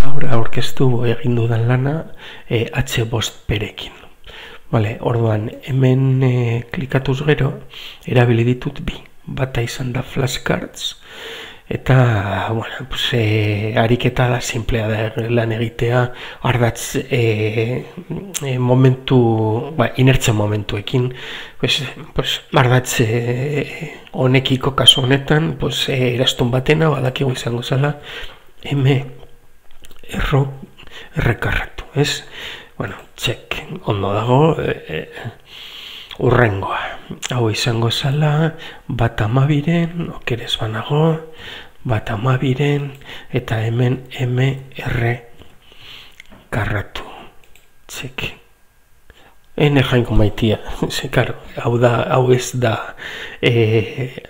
gaur aurkeztu egin dudan lana e, H bost perekin. Vale, orduan, hemen e, klikatuz gero, erabili ditut bi. Bata izan da flashcards, eta, bueno, pues, e, ariketa da simplea da lan egitea, ardatz e, e, momentu, ba, inertzen momentuekin, pues, pues, ardatz e, honekiko kasu honetan, pues, e, erastun batena, badakigu izango zala, hemen erro errekarratu, ez? Bueno, txek, ondo dago, e, e, urrengoa. Hau izango zala, bat amabiren, okerez banago, bat amabiren, eta hemen M erre karratu. Txek. Ene jainko maitia, ze, karo, hau da, hau ez da e,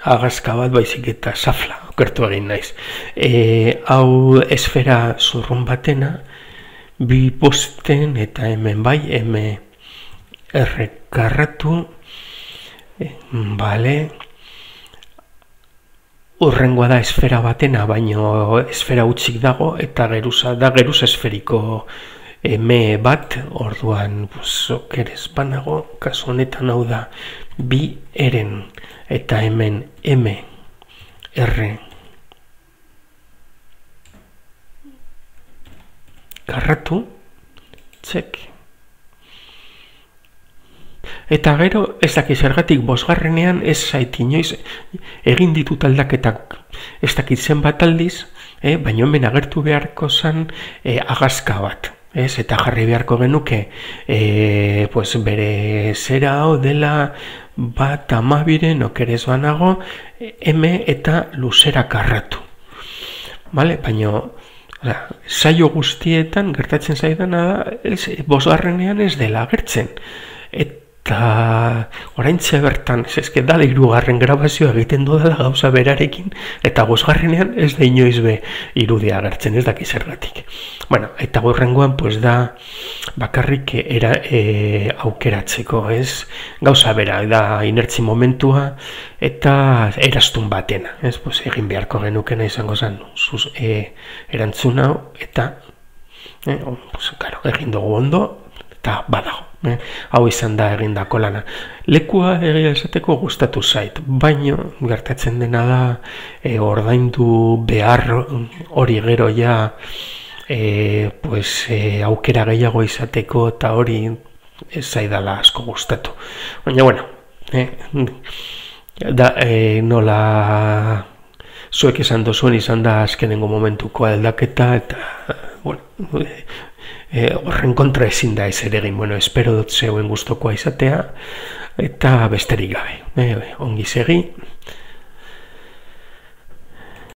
agazka bat baizik eta safla, okertu egin naiz. E, hau esfera zurrun batena, bi posten eta hemen bai, hemen errekarratu, e, bale, urrengoa da esfera batena, baino esfera utzik dago, eta geruza da geruza esferiko eme bat, orduan, pues, okerez banago, kasu honetan hau da, bi eren, eta hemen M, R, garratu, txek. Eta gero, ez dakiz zergatik bosgarrenean ez zait inoiz egin ditut aldaketak. Ez dakit zenbat aldiz, eh, baina hemen agertu beharko zen eh, agazka bat ez eta jarri beharko genuke e, pues bere zera hau dela bat amabiren okerez banago M eta luzera karratu vale? baina saio guztietan gertatzen zaidana da ez, bosgarrenean ez dela gertzen eta orain bertan, ez ezke da irugarren grabazioa egiten du da gauza berarekin, eta gozgarrenean ez da inoiz be irudia agertzen ez daki zergatik. Bueno, eta gorrengoan, pues da bakarrik era, e, aukeratzeko, ez? Gauza bera, da inertzi momentua, eta erastun batena, ez? Pues egin beharko genukena izango zen, zuz, e, erantzuna, eta e, pues, claro, egin dugu ondo, eta badago. Eh, hau izan da egindako lana. Lekua egia esateko gustatu zait, baino gertatzen dena da e, ordaindu behar hori gero ja e, pues, e, aukera gehiago izateko eta hori ez zaidala asko gustatu. Baina, bueno, e, da, e, nola zuek esan dozuen izan da azkenengo momentuko aldaketa eta bueno, e, horren kontra ezin da ez ere bueno, espero dut zeuen gustokoa izatea, eta besterik gabe, e, ongi segi,